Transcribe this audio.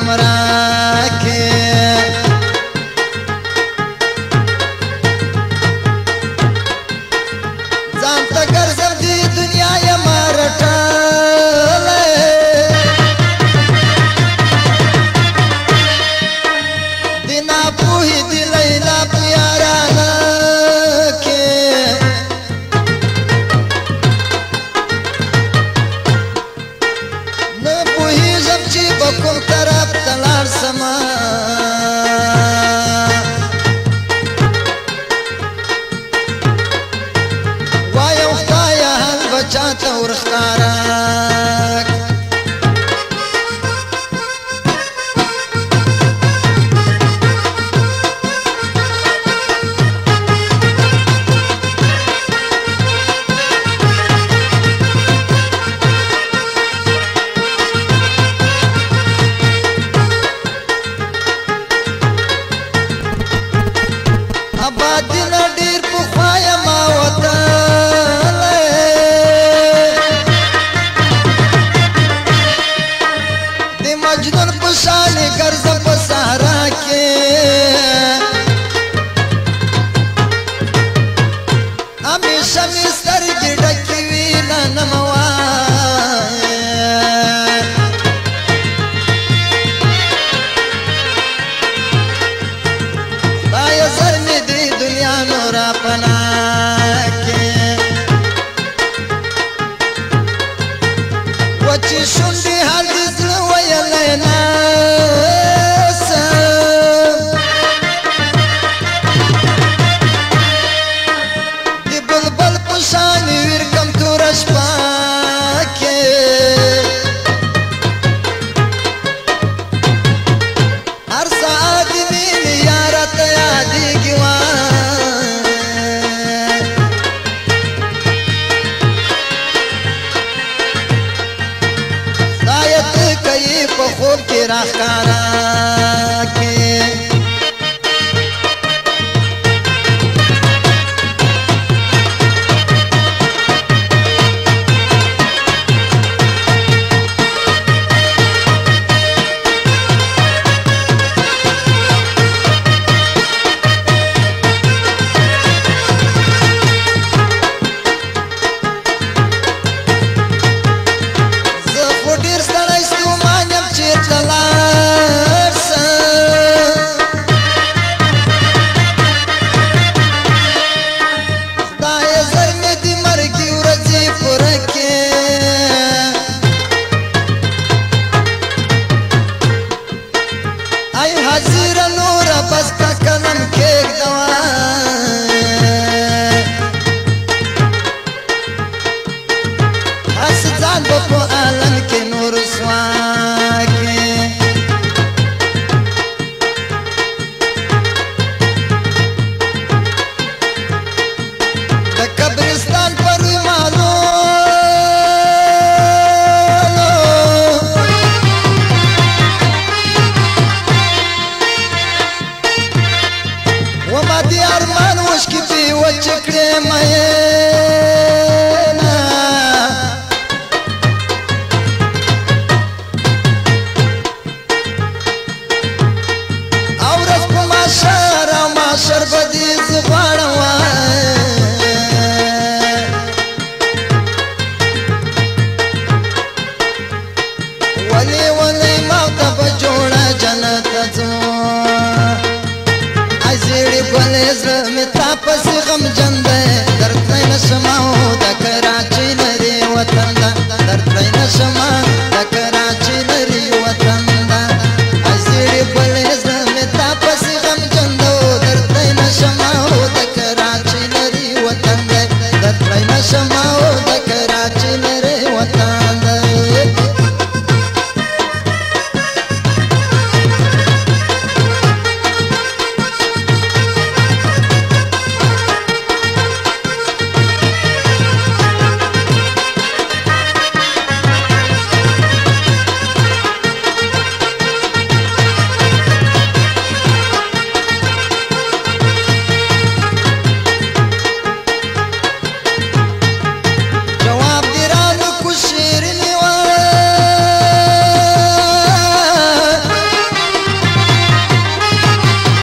¡Gracias! په خوب کې راخاره ای حاضر نور بس کا قلم کې دوا ولې زړه مې تا پسې غم جن دی